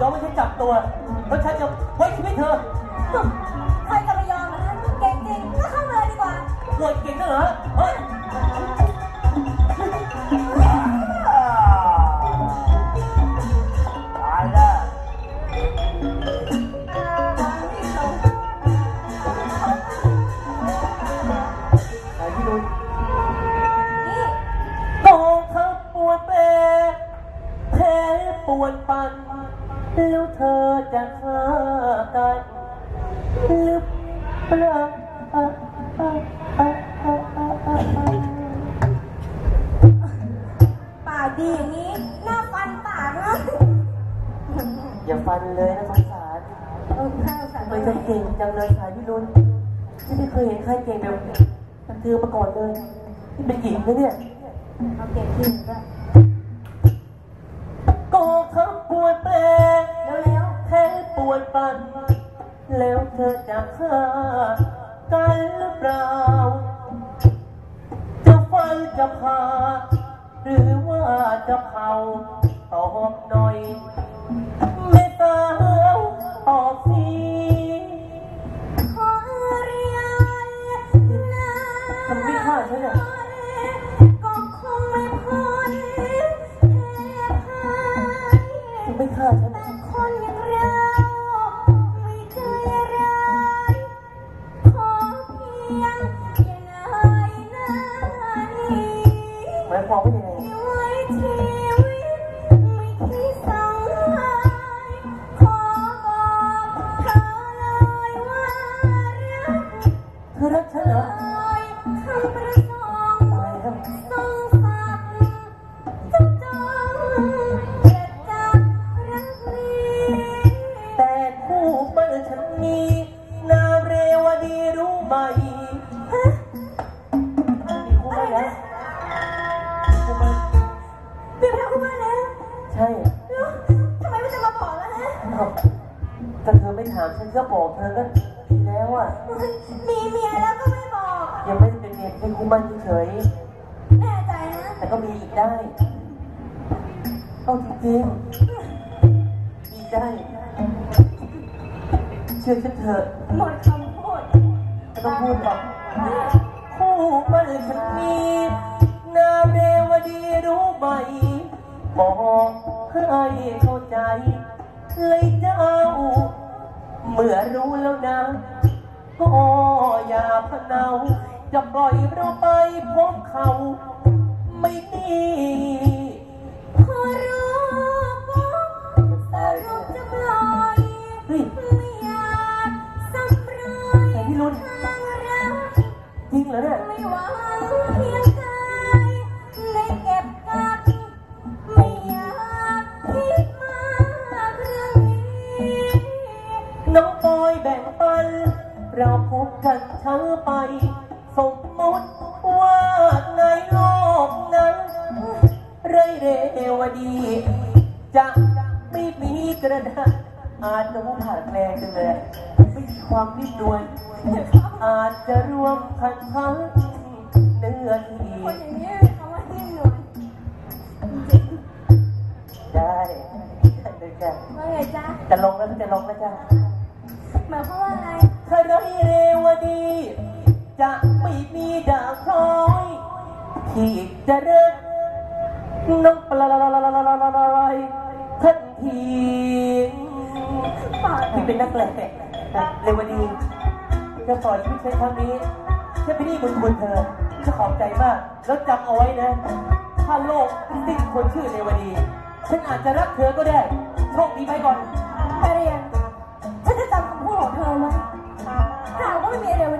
ยอมให้ฉันจับตัวเพราะฉันจะไว้ชีวิตเธอใครจะไปยอมนะเก่งจริงก็เข้ามาเลยดีกว่าปวดเก่งนะเหรอเฮ้ยตายแล้วไอ้พี่ลุนนี่กองทัพปวดแปรแพ้ปวดปัน แล้วเธอจะฆ่ากันหรือเปล่าปากดีอย่างนี้หน้าฟันปากนะอย่าฟันเลยนะสงสารเออข้าวสันทำไมจะเก่งจังเลยสายพี่ลุนที่ไม่เคยเห็นใครเก่งแบบเธอมาก่อนเลยนี่เป็นหญิงนะเนี่ย เอาเก่งจริงด้วย ฆ่ากันหรือเปล่า จะฟันจะผ่าหรือว่าจะเผาตอบหน่อย เธอรักฉันเหรอเอ่ยคำประสงค์ทรงศักดิ์เจ้าจงประจักษ์รักนี้แต่คู่มันฉันมีนาเรวดีรู้ไหมฮะมีคู่มันแล้วคู่มันมีพระคุณมาแล้ว ใช่แล้วทำไมไม่จะมาบอกแล่ะฮะอ้าวถ้าเธอไม่ถามฉันก็บอกเธอก็ แล้วอะมีเมียแล้วก็ไม่บอกยังไม่ได้เป็นเมียเป็นคู่มันเฉยแน่ใจนะๆแต่ก็มีอีกได้เอาจริงๆมีได้เชื่อฉันเถอะหมดคำพูดไม่ต้องพูดหรอกคู่มันฉันมีนามเรวดีรู้ไหมบอกให้เข้าใจเลยเจ้าเมื่อรู้แล้วนะ ก็อย่าพะเนาจะปล่อยเราไปพบเขาไม่ดีพอรู้ปุ๊บสรุปจะปล่อยไม่อยากซ้ำรที่รุนทางรักจริงเหรอเนี่ยไม่หวังเพียงกายในเก็บกักไม่อยากคิดมากเรื่องนี้น้องปอยแบ่งปัน เราพบกันช้าไป สมมติว่าในโลกนั้นไรเรวดี จะไม่มีกระดาษอาจจะผ่านแปลงจังเลยไม่มีความนิ่มนวลอาจจะรวมพันทั้งเนื้อทีคนอย่างนี้คำว่านิ่มนวลได้เดี๋ยวจะว่าไงจ๊ะจะลงแล้วจะลงแล้วจ้ะหมายความว่าไทรายเรวดี จะไม่มีดาวคร้อยที่จะเลิกน้องปลายทันทีที่เป็นนักเลงเรวดีจะปล่อนชีวิตฉันครั้งนี้ฉันไปนี่บุญคุณเธอฉันขอบใจมาก แล้วจำเอาไว้นะ ถ้าโลกติ้งคนชื่อเรวดี ฉันอาจจะรักเธอก็ได้ โชคดีไปก่อนแต่เรียนฉันจะจำคำพูดของเธอมา hoy, mire,